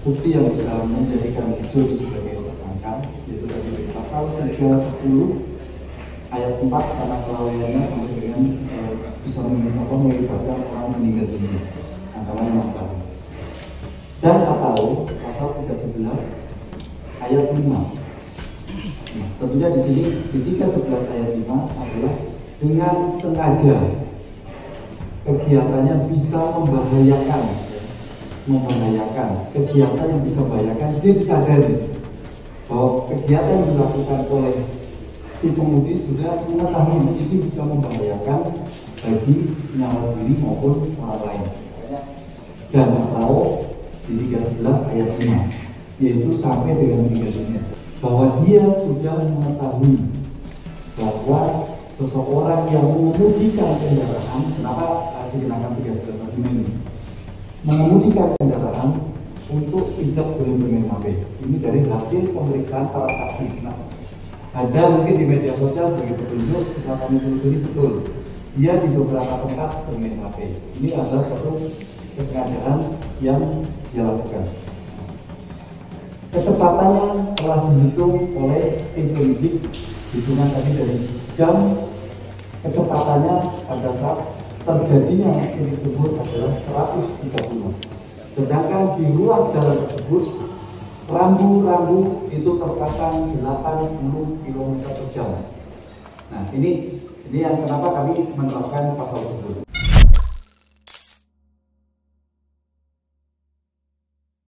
bukti yang bisa menjadikan Juri sebagai tersangka yaitu dari pasal 310 ayat 4 karena kelalaiannya sampai dengan eh, bisa apa, mengibatkan orang meninggal dunia ancamannya lima tahun dan atau pasal 311 ayat 5 nah, tentunya di sini di 311 ayat 5 adalah dengan sengaja kegiatannya bisa membahayakan membahayakan kegiatan yang bisa membahayakan dia disadari bahwa kegiatan yang dilakukan oleh si pemudi sudah mengetahui itu bisa membahayakan bagi nyawa diri maupun orang lain. Dan atau di 311 ayat 5 yaitu sampai dengan meninggal dunia bahwa dia sudah mengetahui bahwa seseorang yang mengemudikan kendaraan kenapa dikenakan 311 ayat ini mengemudikan kendaraan untuk tidak boleh bermain HP. Ini dari hasil pemeriksaan para saksi. Nah, ada mungkin di media sosial begitu petunjuk setelah kami telusuri betul. Dia di beberapa tempat bermain HP. Ini adalah suatu kesengajaan yang dia lakukan. Kecepatannya telah dihitung oleh tim penyidik hitungan tadi dari jam kecepatannya pada saat terjadinya titik tebur adalah 130 sedangkan di luar jalan tersebut rambu-rambu itu terpasang 80 km per jam. Nah ini ini yang kenapa kami